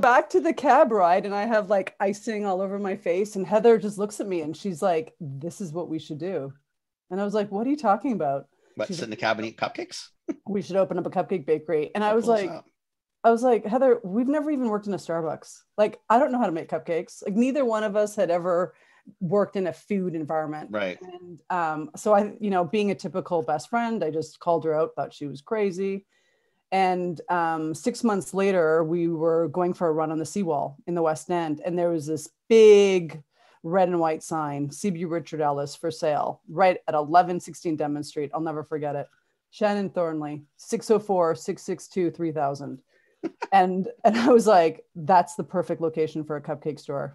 back to the cab ride and I have like icing all over my face. And Heather just looks at me and she's like, This is what we should do. And I was like, What are you talking about? What, She's sit in the cab and eat cupcakes? We should open up a cupcake bakery. And I was like, out. I was like, Heather, we've never even worked in a Starbucks. Like, I don't know how to make cupcakes. Like, neither one of us had ever worked in a food environment. right. And um, so I, you know, being a typical best friend, I just called her out, thought she was crazy. And um, six months later, we were going for a run on the seawall in the West End, and there was this big red and white sign, CB Richard Ellis for sale, right at 1116 Denman Street. I'll never forget it. Shannon Thornley, 604 662 3000. And and I was like, that's the perfect location for a cupcake store.